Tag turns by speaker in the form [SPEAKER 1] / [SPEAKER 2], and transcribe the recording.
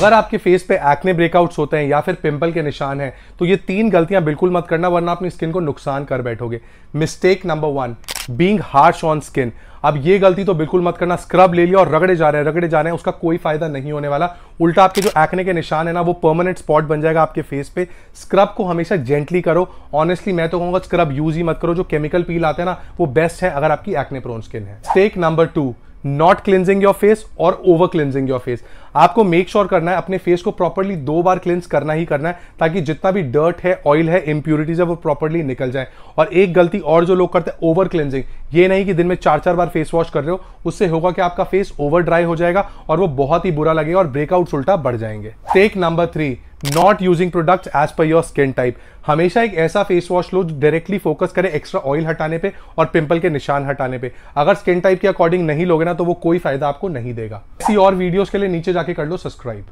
[SPEAKER 1] अगर आपके फेस पे एक्ने ब्रेकआउट्स होते हैं या फिर पिंपल के निशान हैं तो ये तीन गलतियाँ बिल्कुल मत करना, वरना अपनी स्किन को नुकसान कर बैठोगे। Mistake number one being harsh on skin अब ये गलती तो बिल्कुल मत करना स्क्रब ले लिया और रगड़े जा रहे हैं, रगड़े जा रहे हैं, उसका कोई फ़ायदा नहीं होने वाला। उल्टा आपके जो एक्ने के निशान है ना, वो परमानेंट स्पॉट बन जाएगा आपके फेस पे। स्क्रब को हमेशा जेंटली करो। ऑनेस्टली मैं तो कहूँगा स्क्रब यूज़ ही मत करो। जो केमिकल पील आते हैं ना, वो बेस्ट है अगर आपकी एक्ने प्रोन स्किन है। Stake number two not cleansing your face और ओवर क्लिनजिंग योर फेस आपको मेक श्योर sure करना है, अपने फेस को प्रॉपरली दो बार क्लिनस करना ही करना है, ताकि जितना भी डर्ट है ऑयल है इंप्यूरिटीज है, वो प्रॉपरली निकल जाए। और एक गलती और जो लोग करते हैं ओवर क्लिनजिंग ये नहीं कि दिन में चार चार बार फेस वॉश कर रहे हो, उससे होगा कि आपका फेस ओवर ड्राई हो जाएगा और वो बहुत ही बुरा लगेगा और ब्रेकआउट उल्टा बढ़ जाएँगे। Take number three not using product as per your skin type हमेशा एक ऐसा फेस वॉश लो जो डायरेक्टली फोकस करे एक्स्ट्रा ऑयल हटाने पे और पिंपल के निशान हटाने पे। अगर स्किन टाइप के अकॉर्डिंग नहीं लोगे ना तो वो कोई फ़ायदा आपको नहीं देगा। इसी और वीडियोस के लिए नीचे जाके कर लो सब्सक्राइब